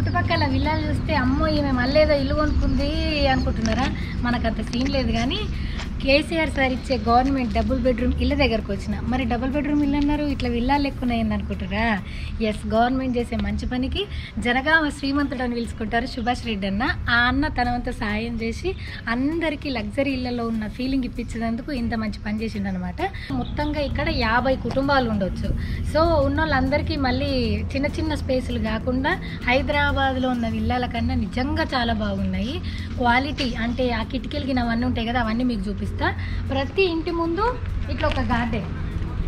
చుట్టుపక్కల విల్లాలు చూస్తే అమ్మో ఈమె మళ్ళీ ఏదో ఇల్లు కొనుక్కుంది అనుకుంటున్నారా? మనకు అంత సీన్ లేదు కానీ కేసీఆర్ సార్ ఇచ్చే గవర్నమెంట్ డబుల్ బెడ్రూమ్ ఇళ్ళ దగ్గరకు వచ్చిన. మరి డబుల్ బెడ్రూమ్ ఇల్లు అన్నారు ఇట్లా విల్లాలు ఎక్కువ అనుకుంటారా? ఎస్ గవర్నమెంట్ చేసే మంచి పనికి జనగామ శ్రీమంతుడు అని పిలుచుకుంటారు సుభాష్ రెడ్డి అన్న. ఆ అన్న తన వంతు సాయం చేసి అందరికీ లగ్జరీ ఇళ్ళలో ఉన్న ఫీలింగ్ ఇప్పించేందుకు ఇంత మంచి పని చేసిండు అనమాట మొత్తంగా ఇక్కడ యాభై కుటుంబాలు ఉండొచ్చు. సో ఉన్న వాళ్ళందరికీ మళ్ళీ చిన్న చిన్న స్పేసులు కాకుండా హైదరాబాద్లో ఉన్న విల్లాల కన్నా నిజంగా చాలా బాగున్నాయి. క్వాలిటీ అంటే ఆ కిటికీలకి అవన్నీ ఉంటాయి కదా అవన్నీ మీకు చూపిస్తా ప్రతి ఇంటి ముందు ఇట్లా ఒక గార్డెన్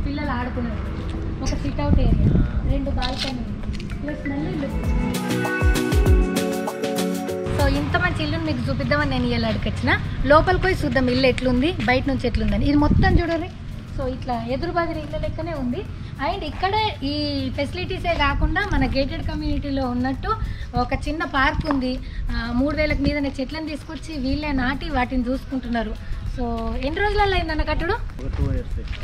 పిల్లలు ఆడుకున్నారు ఒక సిట్అవుట్ ఏరియా రెండు బాల్కనీ ప్లస్ మళ్ళీ సో ఇంత మంచి ఇల్లుని మీకు చూపిద్దామని నేను ఇవాళ అడిగొచ్చిన. లోపలికి పోయి చూద్దాం ఇల్లు ఎట్లుంది బయట నుంచి ఎట్లుందని. ఇది మొత్తం చూడండి సో ఇట్లా ఎదురు ఇళ్ళ లెక్కనే ఉంది. అండ్ ఇక్కడ ఈ ఫెసిలిటీసే కాకుండా మన గేటెడ్ కమ్యూనిటీలో ఉన్నట్టు ఒక చిన్న పార్క్ ఉంది. మూడు వేలకు మీదనే చెట్లను తీసుకొచ్చి వీళ్ళే నాటి వాటిని చూసుకుంటున్నారు. సో ఎన్ని రోజులలో అయిందన్న కట్టుడు?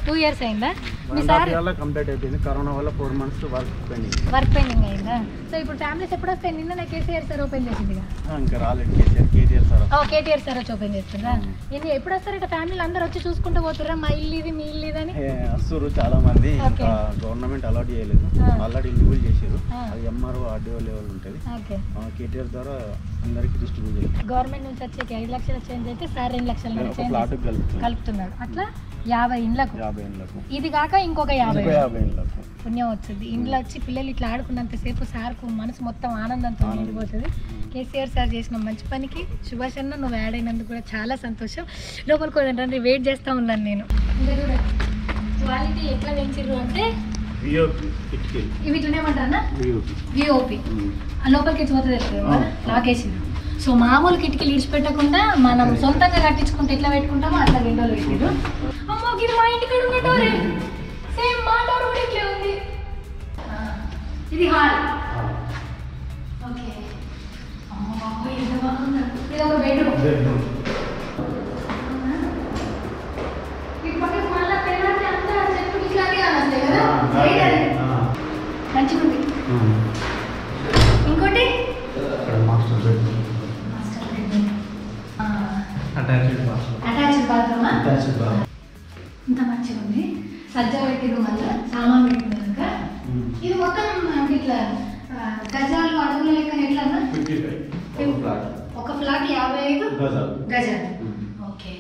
టూ ఇయర్స్ అయిందా? మీ సార్? కంప్లీట్ అయిపోయింది. కరోనా వల్ల four months work pending. Work pending అయిందా? సో ఇప్పుడు ఫ్యామిలీస్ ఎప్పుడు వస్తాయి? నిన్న కేసీఆర్ సార్ ఓపెన్ చేసిందిగా. ఇంకా రాలేదు. కేసీఆర్ కేటీఆర్ సార్ ఓ కేటీఆర్ సార్ వచ్చి ఓపెన్ చేస్తుందా? ఎన్ని ఎప్పుడు వస్తారు? ఇట్లా ఫ్యామిలీలు అందరూ వచ్చి చూసుకుంటూ పోతుర్రా? మా ఇల్లు ఇది మీ ఇల్లు ఇది అని? వస్తున్నారు చాలా మంది. గవర్నమెంట్ అలాట్ చేయలేదు. ఆల్రెడీ ఎలిజిబుల్ చేశారు. అది ఎంఆర్ఓ ఆర్డీఓ లెవెల్ ఉంటుంది. ఓకే. కేటీఆర్ ద్వారా అందరికి డిస్ట్రిబ్యూట్ చేయాలి గవర్నమెంట్ నుంచి వచ్చేకి ఐదు లక్షల చేంజ్ అయితే సార్ రెండు లక్షల కలుపుతున్నాడు. అట్లా? యాభై ఇండ్లకు. యాభై ఇది కాక ఇంకొక యాభై పుణ్యం వచ్చింది ఇంట్లో వచ్చి పిల్లలు ఇట్లా ఆడుకున్నంతసేపు సార్కు మనసు మొత్తం ఆనందంతో ఆనందం. నిండిపోతుంది. కేసీఆర్ సార్ చేసిన మంచి పనికి సుభాష్ అన్న నువ్వు యాడ్ అయినందుకు కూడా చాలా సంతోషం. లోపలికి పోదండి వెయిట్ చేస్తూ ఉన్నాను నేను. క్వాలిటీ ఎట్లా పెంచిర్రు అంటే ఇవి ఇట్లనేమంటారా విఓపి. లాకేసింది సో మామూలు కిటికీలు ఇడిచిపెట్టకుండా మనం సొంతంగా కట్టించుకుంటే ఎట్లా పెట్టుకుంటామో అట్లా విండోలు పెట్టారు ఇది మా ఇంటికి ఉన్న డోరే సేమ్ మా డోర్ కూడా ఇట్లే ఉంది ఆ, ఇది హాల్ ఓకే అమ్మో బాబోయ్, ఎంత బాగుందో. ఇది ఒక బెడ్రూమ్ ఈ పక్కకు సజ్జ పెట్టిరు మళ్ళీ సామాన్ పెట్టింది కనుక ఇది మొత్తం అంటే ఇట్లా గజాలు అడుగుల లెక్కన ఎట్లా ఒక ఫ్లాట్. యాభై ఐదు గజాలు. ఓకే.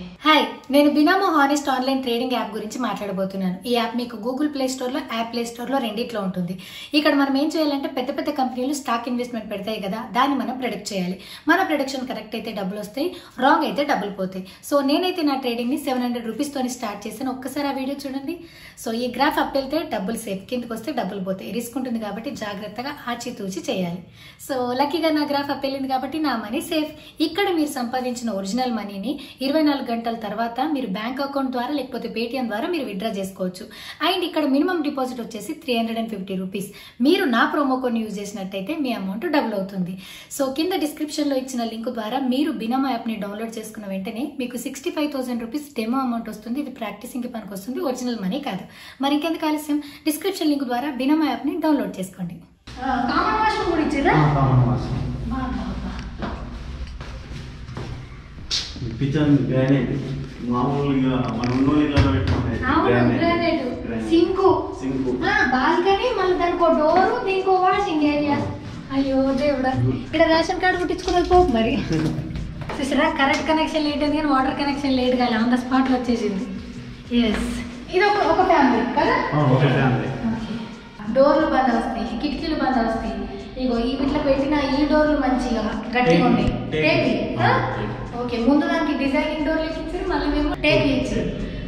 నేను Binomo honest online trading app గురించి మాట్లాడబోతున్నాను. ఈ యాప్ మీకు గూగుల్ ప్లే స్టోర్లో యాప్ ప్లే స్టోర్లో రెండిట్లో ఉంటుంది. ఇక్కడ మనం ఏం చేయాలంటే పెద్ద పెద్ద కంపెనీలు స్టాక్ ఇన్వెస్ట్మెంట్ పెడతాయి కదా దాన్ని మనం ప్రొడక్ట్ చేయాలి. మన ప్రొడక్షన్ కరెక్ట్ అయితే డబ్బులు వస్తాయి రాంగ్ అయితే డబ్బులు పోతాయి. సో నేనైతే నా ట్రేడింగ్ని సెవెన్ హండ్రెడ్ రూపీస్తోని స్టార్ట్ చేశాను. ఒక్కసారి ఆ వీడియో చూడండి. సో ఈ గ్రాఫ్ అప్ వెళ్తే డబ్బులు సేఫ్ కిందకి వస్తే డబ్బులు పోతాయి. రిస్క్ ఉంటుంది కాబట్టి జాగ్రత్తగా ఆచితూచి చేయాలి. సో లక్కీగా నా గ్రాఫ్ అప్ వెళ్ళింది కాబట్టి నా మనీ సేఫ్. ఇక్కడ మీరు సంపాదించిన ఒరిజినల్ మనీని ఇరవై నాలుగు గంటల తర్వాత మీరు బ్యాంక్ అకౌంట్ ద్వారా లేకపోతే పేటిఎం ద్వారా మీరు విత్డ్రా చేసుకోవచ్చు. అండ్ ఇక్కడ మినిమం డిపాజిట్ వచ్చేసి three hundred and fifty rupees. మీరు నా ప్రోమో కోడ్ యూజ్ చేసినట్టయితే మీ అమౌంట్ డబుల్ అవుతుంది. సో కింద డిస్క్రిప్షన్లో ఇచ్చిన లింక్ ద్వారా మీరు బినమా యాప్ని డౌన్లోడ్ చేసుకున్న వెంటనే మీకు sixty five thousand rupees demo amount వస్తుంది. ఇది ప్రాక్టీసింగ్కి పనికి వస్తుంది ఒరిజినల్ మనీ కాదు. మరి ఇంకెందుకు ఆలస్యం? డిస్క్రిప్షన్ లింక్ ద్వారా బినమా యాప్ని డౌన్లోడ్ చేసుకోండి. కామన్ వాష్రూమ్ కూడా ఇచ్చారా? Common washroom. కిచెన్ గ్రానైట్ మామూలుగా మన ఉన్న ఇళ్ళలో పెట్టుకునే గ్రానైట్. సింకు. సింక్. బాల్కనీ మళ్ళీ దానికి ఒక డోరు దీనికి వాషింగ్ ఏరియా. అయ్యో దేవుడా. ఇక్కడ రేషన్ కార్డు కుట్టించుకున్నది పోపు మరి. చూసారా కరెంట్ కనెక్షన్ లేట్ అయింది కానీ వాటర్ కనెక్షన్ లేట్ కాలే. ఆన్ ద స్పాట్ వచ్చేసింది. ఎస్ ఇది ఒక ఒక ఫ్యామిలీ కదా? డోర్లు బంద్ వస్తాయి కిటికీలు బంద్ వస్తాయి. ఇగో ఈ వీటిలో పెట్టిన ఈ డోర్లు మంచిగా గట్టిగా ఉంటాయి టేక్. ఓకే ముందు దానికి డిజైనింగ్ డోర్లు ఇచ్చారు మళ్ళీ మేము టేక్ ఇచ్చారు.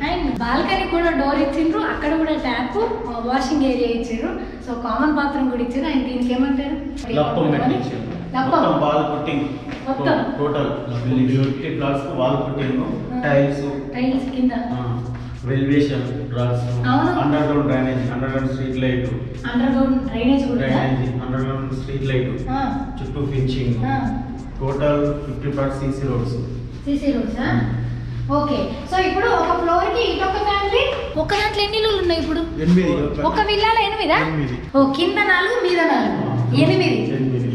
అండ్ బాల్కనీ కూడా డోర్ ఇచ్చిండ్రు అక్కడ కూడా ట్యాప్ వాషింగ్ ఏరియా ఇచ్చారు. సో కామన్ బాత్రూమ్ కూడా ఇచ్చారు. అండ్ దీనికి ఏమంటారు? మొత్తం? Total fifty wall putting tiles tiles కింద వెల్వేషన్ డ్రాస్ అవును. Underground drainage underground street light underground drainage కూడా. Drainage underground street light చుట్టూ. Total fifty flats CC roads CC రూమ్సా okay so ఇప్పుడు ఒక ఫ్లోర్కి ఇటొక ఫ్యామిలీ ఒక దాంట్లో ఎన్ని ఇల్లులు ఉన్నాయి ఇప్పుడు? ఎనిమిది. ఒక విల్లాలో ఎనిమిదా? ఎనిమిది. ఓ కింద నాలుగు మీద నాలుగు. ఎనిమిది. ఎనిమిది.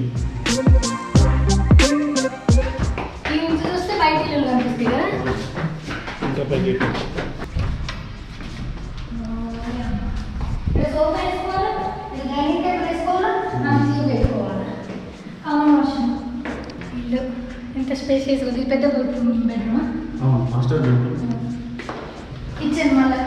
స్పేషియస్ ఉంది పెద్ద బెడ్రూమ్ మాస్టర్ బెడ్రూమ్. కిచెన్ మళ్ళా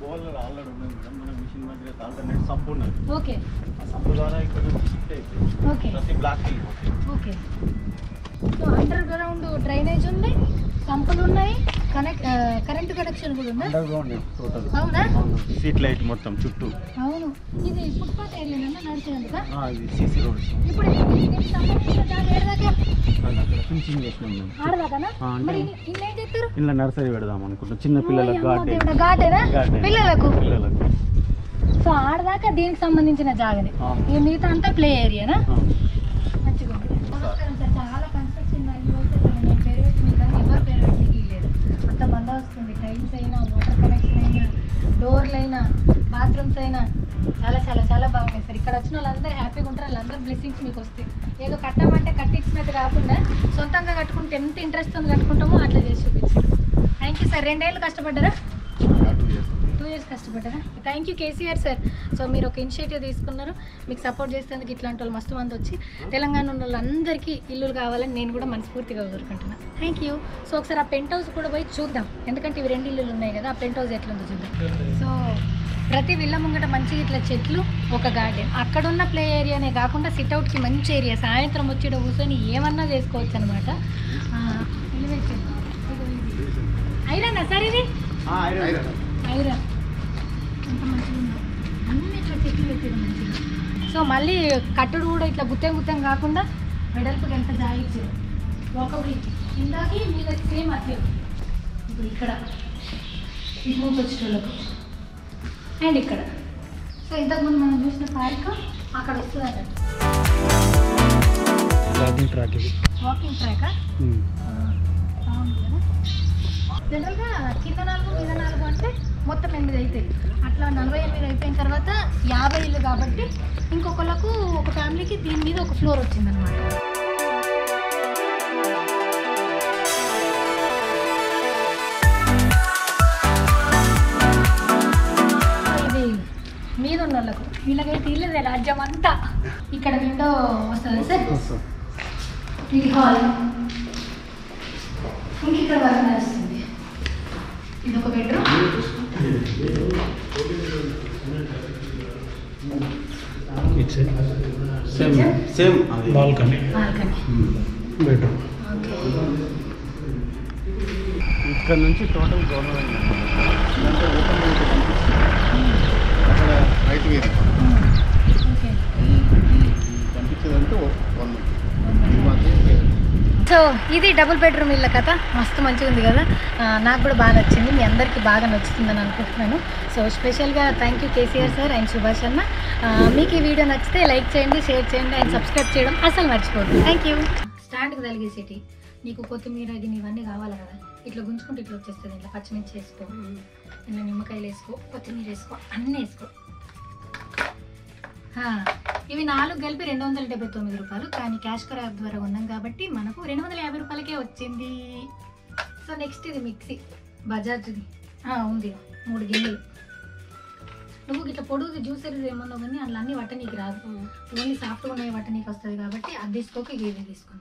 బోర్లర్ ఆల్రెడీ ఉన్నది మేడం. మన మిషన్ మధ్య ఆల్టర్నేట్ సంప్ ఉన్నది. ఓకే. ఆ సంప్ ద్వారా ఇక్కడ నుంచి షిఫ్ట్ అయిపోయింది. ఓకే. ప్రతి block okay. So underground drainage ఉంది సంపులు ఉన్నాయి. కనెక్ట్ కరెంట్ కనెక్షన్ కూడా ఉందా? టోటల్ అవునా? సీట్ లైట్ మొత్తం చుట్టూ. అవును. ఇది ఫుట్పాత్ ఏరియానా నడిచేందుక ఇది సీసీ రోడ్ ఇప్పుడు దీనికి సంబంధించిన జాగా ఏడదాకా అక్కడ ఫినిషింగ్ చేసినాం మేము. ఆడదాకానా ఆ, అంటే- మరి ఇన్ని- ఇన్ని ఏం చెప్తారు ఇలా నర్సరీ పెడదాం అనుకుంటున్నాం. చిన్న పిల్లలకు గార్డెన్ గార్డెన్ పిల్లలకు? పిల్లలకు. సో ఆడదాకా దీనికి సంబంధించిన జాగనే. ఈ మిగతా అంతా ప్లే ఏరియానా ఆ. మంచిగా ఉంది. నమస్కారం సార్ చాలా కన్స్ట్రక్షన్ వాల్యూ అయితే సార్ నేను పేరు పెట్టిన కానీ ఎవరు పేరు పెట్టి లేదు అంత బంద వస్తుంది టైల్స్ అయినా వాటర్ కనెక్షన్ అయినా డోర్లు అయినా బాత్రూమ్స్ అయినా. చాలా చాలా చాలా బాగున్నాయి సార్. ఇక్కడ వచ్చిన వాళ్ళందరూ హ్యాపీగా ఉంటారు వాళ్ళందరూ బ్లెస్సింగ్స్ మీకు వస్తాయి. ఏదో కట్టమంటే కట్టించినది కాకుండా సొంతంగా కట్టుకుంటే ఎంత ఇంట్రెస్ట్ ఉంది కట్టుకుంటామో అట్లా చేసి చూపించారు. థ్యాంక్ యూ సార్ రెండేళ్ళు కష్టపడ్డారా? Two years కష్టపడ్డారా? Thank you KCR sir. So మీరు ఒక ఇనిషియేటివ్ తీసుకున్నారు. మీకు సపోర్ట్ చేసేందుకు ఇట్లాంటి వాళ్ళు మస్తు మంది వచ్చి తెలంగాణ ఉన్న వాళ్ళందరికీ ఇల్లులు కావాలని నేను కూడా మనస్ఫూర్తిగా కోరుకుంటున్నాను థ్యాంక్ యూ సో ఒకసారి ఆ పెంట్ హౌస్ కూడా పోయి చూద్దాం. ఎందుకంటే ఇవి రెండు ఇల్లులు ఉన్నాయి కదా ఆ పెంట్ హౌస్ ఎట్లుందో చూద్దాం. సో ప్రతి విల్ల ముంగట మంచిగా ఇట్లా చెట్లు ఒక గార్డెన్ అక్కడున్న ప్లే ఏరియానే కాకుండా సిట్అవుట్కి మంచి ఏరియా సాయంత్రం వచ్చి ఈడ కూర్చొని ఏమన్నా చేసుకోవచ్చు అనమాట ఐరన్నా సార్ ఇది? ఐరన్. మంచిగా సో మళ్ళీ కట్టుడు కూడా ఇట్లా గుత్తం గుత్తం కాకుండా వెడల్పుకి ఎంత జాయించారు ఒకటి ఇందాకి మీద సేమ్ అట్లే. ఇప్పుడు ఇక్కడ. ఈ మూత వచ్చేటోళ్ళకు. అండ్ ఇక్కడ. సో ఇంతకుముందు మనం చూసిన పార్క్ అక్కడ వస్తుంది అన్నట్టు గార్డెన్ ట్రాక్ ఇది వాకింగ్ ట్రాకా జనరల్గా కింద నాలుగు మీద నాలుగు అంటే మొత్తం ఎనిమిది అవుతాయి అట్లా నలభై ఎనిమిది అయిపోయిన తర్వాత యాభై ఇల్లు కాబట్టి ఇంకొకళ్ళకు ఒక ఫ్యామిలీకి దీని మీద ఒక ఫ్లోర్ వచ్చిందనమాట ఇది మీద ఉన్న వాళ్ళకు వీళ్ళకైతే ఇల్లు రాజ్యం అంతా. ఇక్కడ విండో వస్తుంది సార్? ఇది హాల్. ఇంక ఇక్కడ వరకు నడుస్తుంది. ఇది ఒక bedroom. Same same balcony balcony bedroom okay ఇక్కడ నుంచి టోటల్ గవర్నమెంట్ అక్కడ రైట్ మీద ఓకే కనిపించేదంటే వన్ లేదు. సో ఇది డబుల్ బెడ్రూమ్ ఇళ్ళ కథ. మస్తు మంచిగా ఉంది కదా. నాకు కూడా బాగా నచ్చింది. మీ అందరికీ బాగా నచ్చుతుందని అనుకుంటున్నాను. సో స్పెషల్గా thank you KCR sir and Subhash అన్న. మీకు ఈ వీడియో నచ్చితే లైక్ చేయండి షేర్ చేయండి అండ్ సబ్స్క్రైబ్ చేయడం అసలు మర్చిపోదు థ్యాంక్ యూ స్టాండ్కి తలిగేసేటి. నీకు కొత్తిమీర గిన్నె ఇవన్నీ కావాలి కదా. ఇట్లా గుంజుకుంటే ఇట్లా వచ్చేస్తుంది. ఇట్లా పచ్చిమిర్చి వేసుకో. ఇలా నిమ్మకాయలు వేసుకో కొత్తిమీర వేసుకో అన్నీ వేసుకో. ఇవి నాలుగు కలిపి రెండు వందల డెబ్బై తొమ్మిది రూపాయలు. కానీ క్యాష్ కర్ యాప్ ద్వారా ఉన్నాం కాబట్టి మనకు రెండు వందల యాభై రూపాయలకే వచ్చింది. సో నెక్స్ట్ ఇది మిక్సీ. బజాజ్ది. ఉంది. మూడు గిన్నెలు. నువ్వు ఇట్లా పొడుగు జ్యూసర్ ఏమన్నా కానీ అందులో అన్ని వట్టనీకి రాదు. ఓన్లీ సాఫ్ట్గా ఉన్నాయి వట్టనీకి వస్తుంది కాబట్టి అది తీసుకోక ఇది తీసుకున్నాం